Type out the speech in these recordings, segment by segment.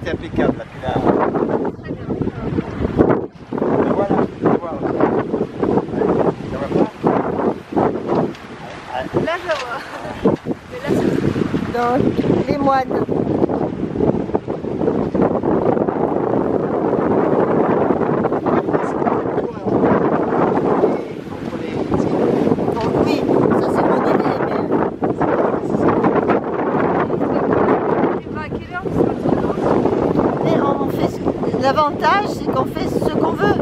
était impeccable la pinard. Très bien. Et voilà. Là je vois. Mais là, Donc les moines. L'avantage c'est qu'on fait ce qu'on veut.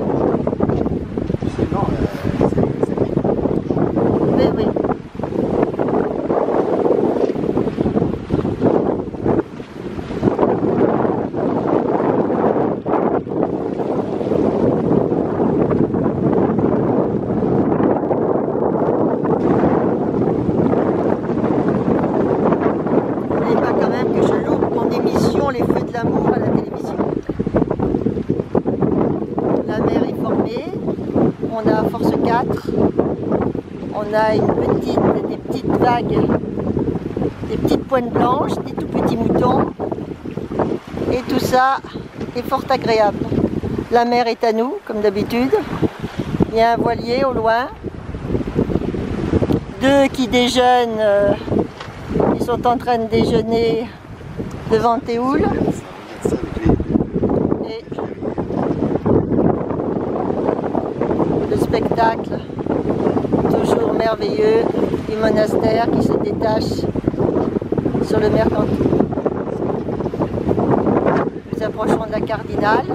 Oui, oui. N'oubliez pas quand même que je loupe mon émission Les Feux de l'amour à. La mer est formée, on a force 4, on a une petite, des petites vagues, des petites pointes blanches, des tout petits moutons, et tout ça est fort agréable. La mer est à nous, comme d'habitude. Il y a un voilier au loin, deux qui déjeunent. euh, ils sont en train de déjeuner devant Théoul. Et le spectacle, toujours merveilleux, du monastère qui se détache sur le mercantil. Nous approchons de la cardinale.